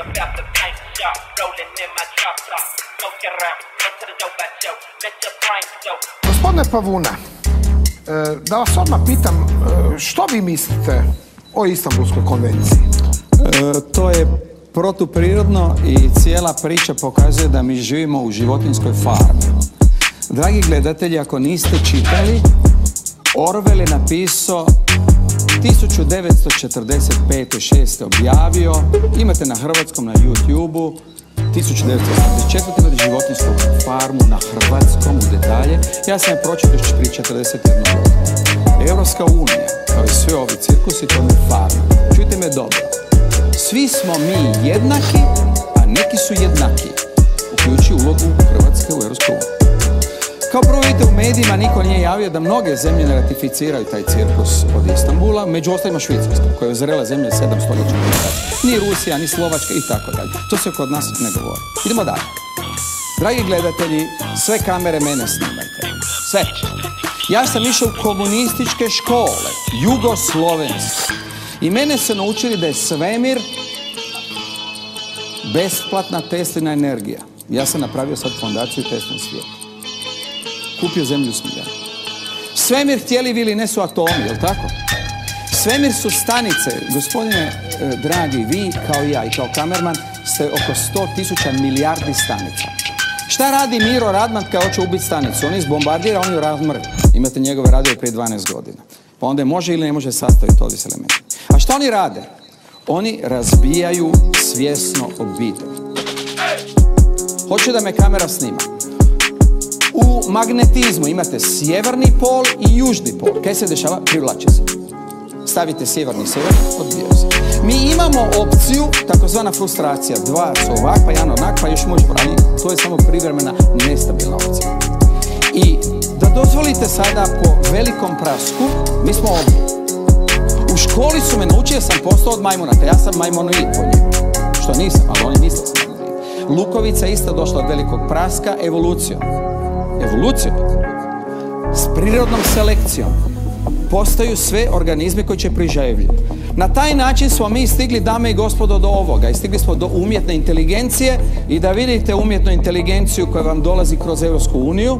about the paint shop, rolling in my drop top. Smoke around, come to the go. Gospodine Pavuna, e, da vas odmah pitam, e, što vi mislite o Istanbulskoj konvenciji? E, to je protuprirodno i cijela priča pokazuje da mi živimo u životinskoj farmi. Dragi gledatelji, ako niste čitali, Orwell je napisao 1945. 6. objavio, imate na hrvatskom na YouTube-u, 1984. imate životinsku farmu na hrvatskom u detalje. Ja sam je pročitao još prije 41 godina. Europska unija, kao i sve ovi cirkusi, to je farma. Čujte me dobro. Svi smo mi jednaki, a neki su jednaki. Uključi ulogu Hrvatske u Europskoj uniji. Kao prvo vidite u medijima niko nije javio da mnoge zemlje ne ratificiraju taj cirkus od Istanbula, među ostalima Švicarska, koja je zrela zemlja 700 stoljeća. Ni Rusija, ni Slovačka i tako dalje. To se kod nas ne govori. Idemo dalje. Dragi gledatelji, sve kamere mene snimajte. Sve. Ja sam išao u komunističke škole, jugoslovenske. I mene se naučili da je svemir besplatna Teslina energija. Ja sam napravio sad fondaciju Teslin svijet. Kupio zemlju Smiljanu. Svemir htjeli vi ili ne su atomi, jel tako? Svemir su stanice, gospodine e, dragi, vi kao ja i kao kamerman ste oko 100 tisuća milijardi stanica. Šta radi Miro Radman kad hoće ubiti stanicu? On izbombardira, on ju razmrvi. Imate njegove radio prije 12 godina. Pa onda je može ili ne može sastaviti ovdje elementi. A šta oni rade? Oni razbijaju svjesno obitelj. Hoću da me kamera snima. U magnetizmu imate sjeverni pol i južni pol. Kaj se dešava? Privlače se. Stavite sjeverni sjever, odbijaju se. Mi imamo opciju, takozvana frustracija. Dva su ovak, pa jedan onak, pa još može ali to je samo privremena, nestabilna opcija. I da dozvolite sada po velikom prasku, mi smo ovdje. U školi su me naučili, sam postao od majmunata, ja sam majmonoid po njemu. Što nisam, ali oni misle sam. Lukovica je isto došla od velikog praska evolucijom evolucijom, s prirodnom selekcijom, postaju sve organizmi koji će priživljati. Na taj način smo mi stigli, dame i gospodo, do ovoga. I stigli smo do umjetne inteligencije i da vidite umjetnu inteligenciju koja vam dolazi kroz Europsku uniju.